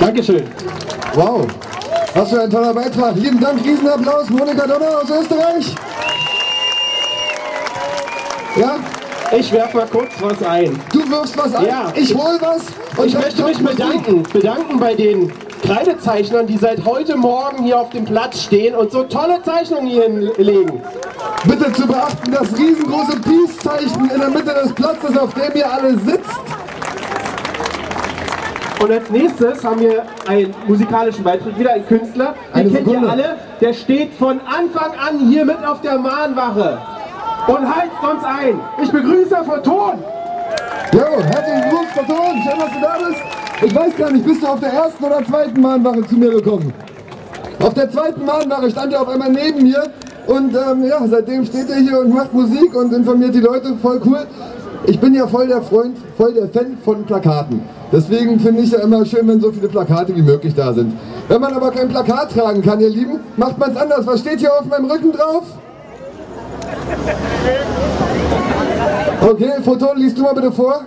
Dankeschön. Wow, was für ein toller Beitrag. Lieben Dank, Riesenapplaus, Monika Donner aus Österreich. Ja, Ich werfe mal kurz was ein. du wirfst was ein, Ja. ich hol was. Und Ich möchte mich bedanken, bedanken bei den Kreidezeichnern, die seit heute Morgen hier auf dem Platz stehen und so tolle Zeichnungen hier hinlegen. Bitte zu beachten, das riesengroße Peace-Zeichen in der Mitte des Platzes, auf dem ihr alle sitzt. Und als nächstes haben wir einen musikalischen Beitrag, wieder ein Künstler. Den Eine kennt ihr Sekunde. alle. Der steht von Anfang an hier mit auf der Mahnwache und heizt uns ein. Ich begrüße Photon. Jo, herzlichen Glückwunsch, Verton. Schön, dass du da bist. Ich weiß gar nicht, bist du auf der ersten oder zweiten Mahnwache zu mir gekommen? Auf der zweiten Mahnwache stand er auf einmal neben mir und ähm, ja, seitdem steht er hier und macht Musik und informiert die Leute. Voll cool. Ich bin ja voll der Freund, voll der Fan von Plakaten. Deswegen finde ich ja immer schön, wenn so viele Plakate wie möglich da sind. Wenn man aber kein Plakat tragen kann, ihr Lieben, macht man es anders. Was steht hier auf meinem Rücken drauf? Okay, Photon, liest du mal bitte vor.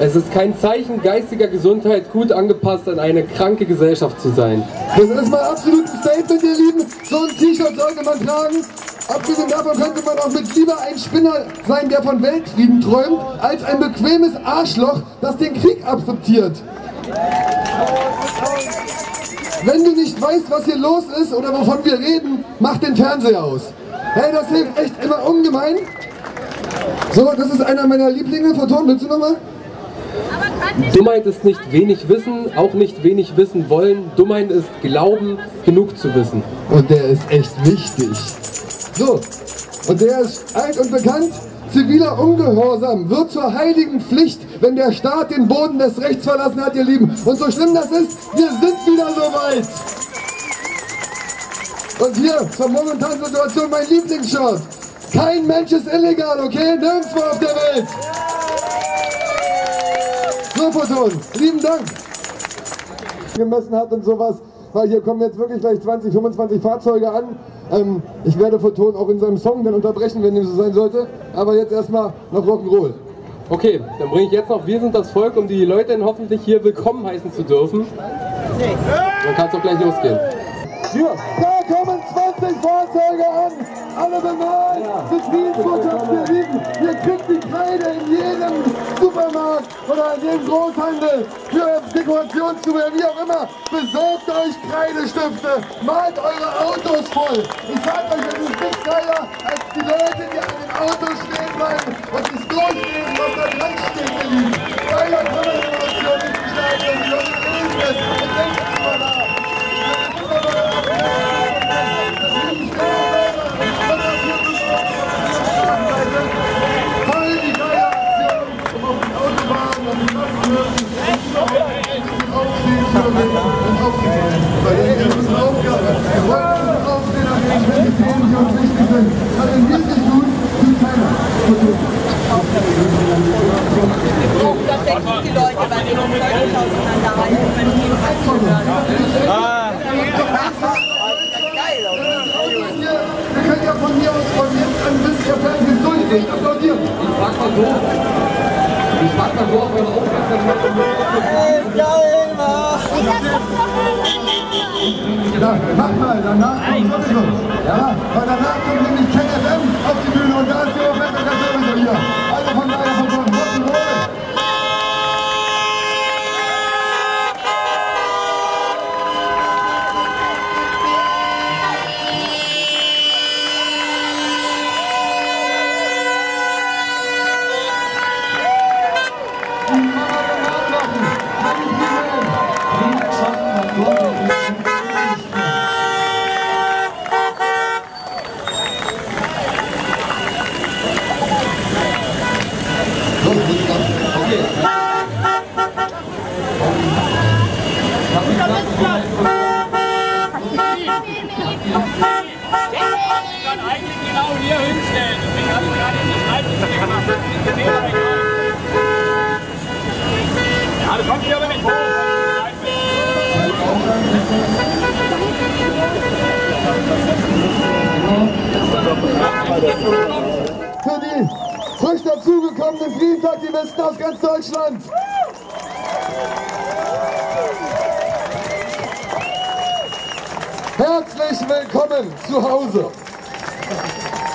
Es ist kein Zeichen geistiger Gesundheit, gut angepasst an eine kranke Gesellschaft zu sein. Das ist mal absolut ein Statement, ihr Lieben. So ein T-Shirt sollte man tragen. Abgesehen davon könnte man auch mit lieber ein Spinner sein, der von Weltfrieden träumt, als ein bequemes Arschloch, das den Krieg akzeptiert. Wenn du nicht weißt, was hier los ist oder wovon wir reden, mach den Fernseher aus. Hey, das hilft echt immer ungemein. So, das ist einer meiner Lieblinge. Photon, willst du nochmal? Dummheit ist nicht wenig Wissen, auch nicht wenig Wissen wollen. Dummheit ist Glauben, genug zu wissen. Und der ist echt wichtig. So, und der ist alt und bekannt. Ziviler Ungehorsam wird zur heiligen Pflicht, wenn der Staat den Boden des Rechts verlassen hat, ihr Lieben. Und so schlimm das ist, wir sind wieder so weit. Und hier zur momentanen Situation mein Lieblingsshot. Kein Mensch ist illegal, okay? Nirgendwo auf der Welt. So, Photon, lieben Dank. Gemessen hat und sowas, weil hier kommen jetzt wirklich gleich 20, 25 Fahrzeuge an. Ähm, ich werde Photon auch in seinem Song dann unterbrechen, wenn dem so sein sollte. Aber jetzt erstmal noch Rock'n'Roll. Okay, dann bringe ich jetzt noch Wir sind das Volk, um die Leute dann hoffentlich hier willkommen heißen zu dürfen. Dann kann es auch gleich losgehen. Da kommen 20 Fahrzeuge an, alle bemalt, mit Lieben. Ihr kriegt die Kreide in jedem Supermarkt oder in jedem Großhandel für Dekorationszubehör, wie auch immer. Besorgt euch Kreidestifte, malt eure Autos voll. Ich sag euch, es ist nicht geiler, als die Leute, die an den Autos stehen bleiben und sich durchlesen, was da dran steht, ihr Lieben. Geiler kann man Innovation nicht gestalten, die Leute lesen es tatsächlich die Leute bei den Völkerschauspielern da halten, wenn die im Hals Geil, oder? Wir können ja von mir aus von jetzt an bis zur Fernsehen durchgehen. Applaudieren. Ich frag mal so. Ich frag mal so, ob eure Aufmerksamkeit Ja, mach mal, danach kommt sowieso. Ja, weil danach kommt nämlich KFM auf die Bühne und kann eigentlich genau hier hinstellen. Deswegen habe ich gerade in das Schreibtisch gemacht. Ja, du kommst hier aber nicht hoch. Für die frisch dazugekommenen Friedensaktivisten aus ganz Deutschland. Herzlich willkommen zu Hause. Thank you.